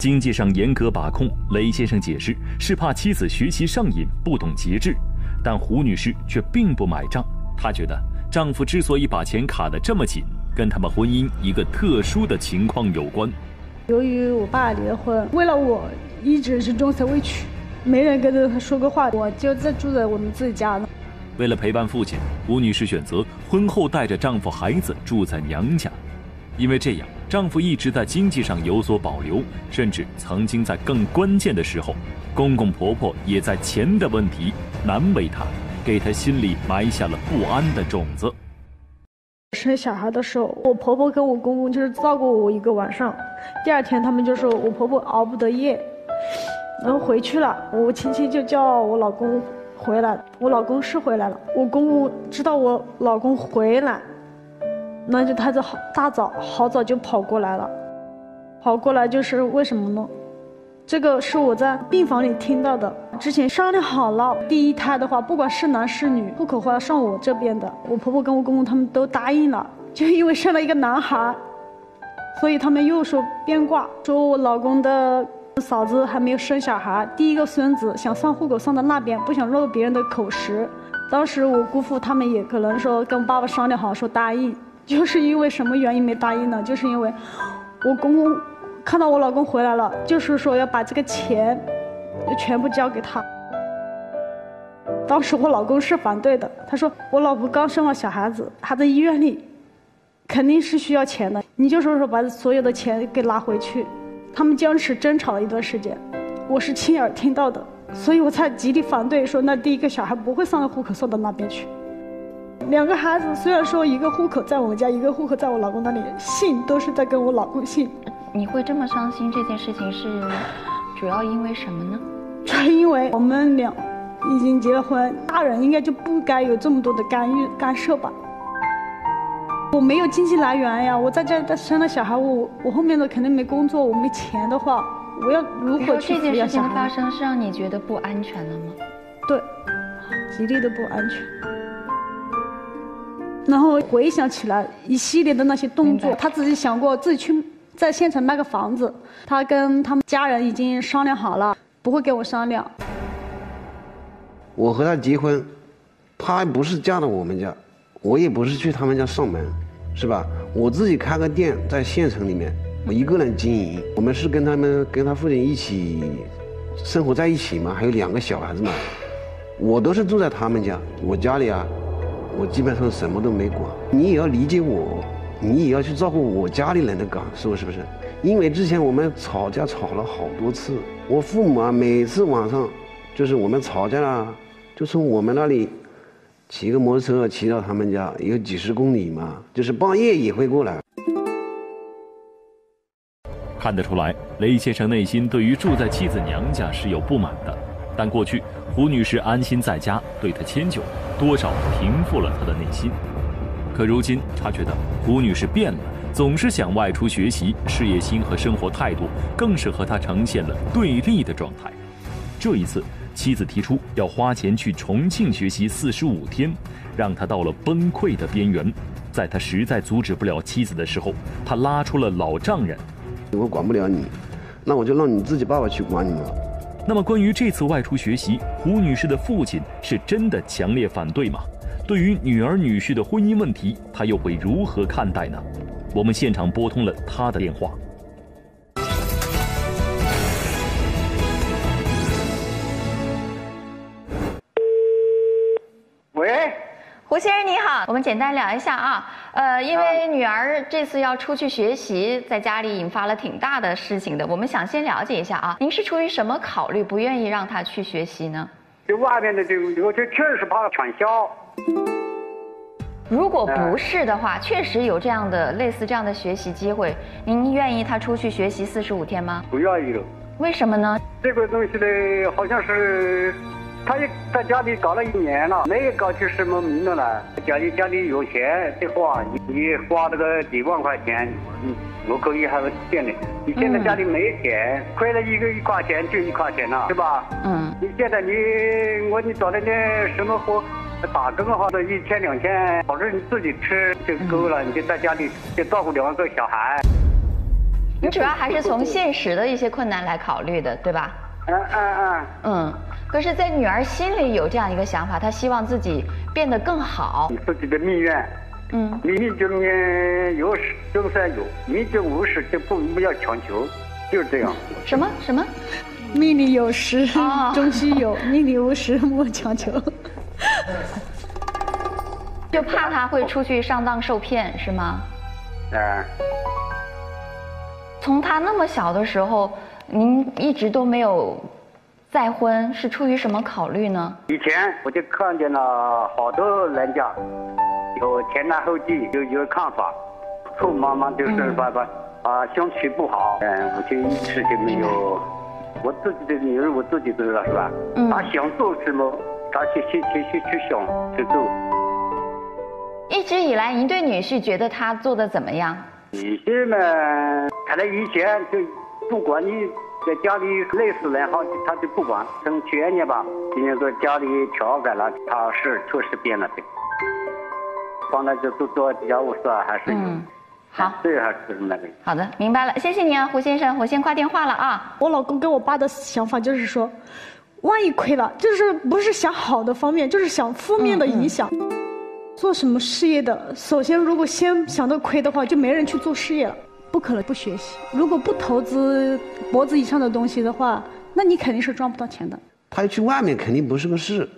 经济上严格把控，雷先生解释是怕妻子学习上瘾，不懂节制，但胡女士却并不买账。她觉得丈夫之所以把钱卡得这么紧，跟他们婚姻一个特殊的情况有关。由于我爸离了婚，为了我一直是终身未娶，没人跟着他说过话，我就在住在我们自己家了。为了陪伴父亲，胡女士选择婚后带着丈夫、孩子住在娘家，因为这样丈夫一直在经济上有所保留，甚至曾经在更关键的时候，公公婆婆也在钱的问题难为她，给她心里埋下了不安的种子。生小孩的时候，我婆婆跟我公公就是照顾我一个晚上，第二天他们就说我婆婆熬不得夜，然后回去了。我亲戚就叫我老公回来，我老公是回来了。我公公知道我老公回来，那就他就好大早好早就跑过来了，跑过来就是为什么呢？这个是我在病房里听到的。之前商量好了，第一胎的话，不管是男是女，户口话上我这边的。我婆婆跟我公公他们都答应了，就因为生了一个男孩，所以他们又说变卦，说我老公的嫂子还没有生小孩，第一个孙子想上户口上到那边，不想落别人的口实。当时我姑父他们也可能说跟爸爸商量好，说答应，就是因为什么原因没答应呢？就是因为我公公。看到我老公回来了，就是说要把这个钱全部交给他。当时我老公是反对的，他说我老婆刚生了小孩子，还在医院里，肯定是需要钱的。你就说说把所有的钱给拿回去。他们僵持争吵了一段时间，我是亲耳听到的，所以我才极力反对，说那第一个小孩不会上户口送到那边去。两个孩子虽然说一个户口在我们家，一个户口在我老公那里，姓都是在跟我老公姓。你会这么伤心？这件事情是主要因为什么呢？主 要因为我们俩已经结了婚，大人应该就不该有这么多的干预干涉吧。我没有经济来源呀，我在家生了小孩，我我后面的肯定没工作，我没钱的话，我要如何去这件事情的发生是让你觉得不安全了吗？对，极力的不安全。然后回想起来一系列的那些动作，他自己想过自己去。在县城卖个房子，他跟他们家人已经商量好了，不会跟我商量。我和他结婚，他不是嫁到我们家，我也不是去他们家上门，是吧？我自己开个店在县城里面，我一个人经营。我们是跟他们跟他父亲一起生活在一起嘛，还有两个小孩子嘛。我都是住在他们家，我家里啊，我基本上什么都没管。你也要理解我。你也要去照顾我家里人的感受，是不是？因为之前我们吵架吵了好多次，我父母啊，每次晚上就是我们吵架了，就从我们那里骑个摩托车骑到他们家，有几十公里嘛，就是半夜也会过来。看得出来，雷先生内心对于住在妻子娘家是有不满的，但过去胡女士安心在家，对他迁就，多少平复了他的内心。可如今，他觉得胡女士变了，总是想外出学习，事业心和生活态度更是和他呈现了对立的状态。这一次，妻子提出要花钱去重庆学习四十五天，让他到了崩溃的边缘。在他实在阻止不了妻子的时候，他拉出了老丈人：“我管不了你，那我就让你自己爸爸去管你了。”那么，关于这次外出学习，胡女士的父亲是真的强烈反对吗？对于女儿女婿的婚姻问题，他又会如何看待呢？我们现场拨通了他的电话。我们简单聊一下啊。呃，因为女儿这次要出去学习，在家里引发了挺大的事情的。我们想先了解一下啊，您是出于什么考虑不愿意让她去学习呢？这外面的这个，这确实怕传销。如果不是的话，确实有这样的类似这样的学习机会，您愿意她出去学习四十五天吗？不愿意了。为什么呢？这个东西呢，好像是，他也在家里搞了一年了，没有搞出什么名堂来。家里家里有钱的话，你你花那个几万块钱，嗯，我可以还是骗你。你现在家里没钱，亏了一个一块钱就一块钱了，是吧？嗯。你现在你我你找了点什么活？打工的话，都一千两千，保证你自己吃就够了，你就在家里就照顾两个小孩。你主要还是从现实的一些困难来考虑的，对吧？嗯嗯嗯，嗯。可是，在女儿心里有这样一个想法，她希望自己变得更好。自己的命运，嗯，命运中有时总算有，命中无时就不不要强求，就是这样。什么什么？命里有时哦终须有，命里无时莫强求。就怕他会出去上当受骗，是吗？嗯，从他那么小的时候，您一直都没有再婚，是出于什么考虑呢？以前我就看见了好多人家有前男后继，有有看法，后妈妈就是把把啊相处不好，嗯，我就一直就没有。我自己的女儿我自己知道是吧？嗯她想做什么，她去去去去去想去做。一直以来，您对女婿觉得他做的怎么样？女婿嘛，看来以前就不管你在家里累死人好，他就不管。从去年吧，今年说家里调改了，他是确实变了的。放在就做做家务事啊，还是有。嗯，好，这还是那个。好的，明白了，谢谢你啊，胡先生，我先挂电话了啊。我老公跟我爸的想法就是说，万一亏了，就是不是想好的方面，就是想负面的影响。做什么事业的，首先如果先想到亏的话，就没人去做事业了，不可能不学习。如果不投资脖子以上的东西的话，那你肯定是赚不到钱的。他要去外面肯定不是个事，